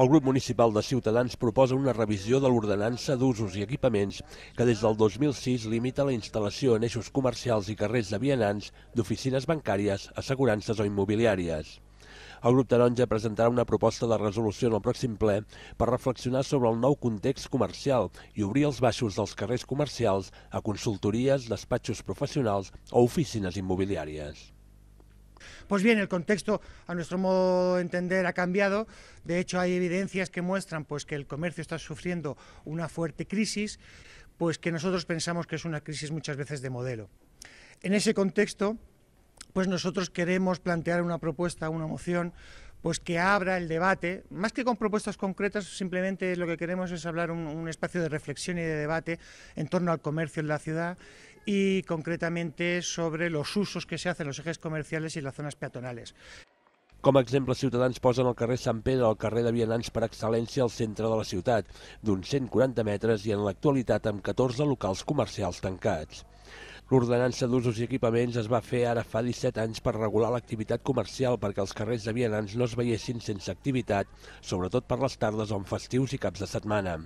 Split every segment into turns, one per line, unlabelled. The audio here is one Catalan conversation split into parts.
El grup municipal de Ciutadans proposa una revisió de l'ordenança d'usos i equipaments que des del 2006 limita la instal·lació en eixos comercials i carrers de vianants d'oficines bancàries, assegurances o immobiliàries. El grup taronja presentarà una proposta de resolució en el pròxim ple per reflexionar sobre el nou context comercial i obrir els baixos dels carrers comercials a consultories, despatxos professionals o oficines immobiliàries.
Pues bien, el contexto, a nuestro modo de entender, ha cambiado. De hecho, hay evidencias que muestran pues, que el comercio está sufriendo una fuerte crisis, pues que nosotros pensamos que es una crisis muchas veces de modelo. En ese contexto, pues nosotros queremos plantear una propuesta, una moción, pues que abra el debate, más que con propuestas concretas, simplemente lo que queremos es hablar un, un espacio de reflexión y de debate en torno al comercio en la ciudad y concretamente sobre los usos que se hacen en los ejes comerciales y las zonas peatonales.
Com a exemple, Ciutadans posen el carrer Sant Pere al carrer de vianants per excel·lència al centre de la ciutat, d'uns 140 metres i en l'actualitat amb 14 locals comercials tancats. L'ordenança d'usos i equipaments es va fer ara fa 17 anys per regular l'activitat comercial perquè els carrers de vianants no es veiessin sense activitat, sobretot per les tardes o en festius i caps de setmana.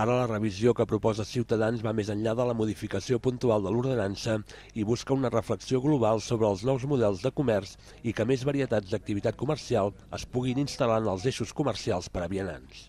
Ara la revisió que proposa Ciutadans va més enllà de la modificació puntual de l'ordenança i busca una reflexió global sobre els nous models de comerç i que més varietats d'activitat comercial es puguin instal·lar en els eixos comercials per a vianants.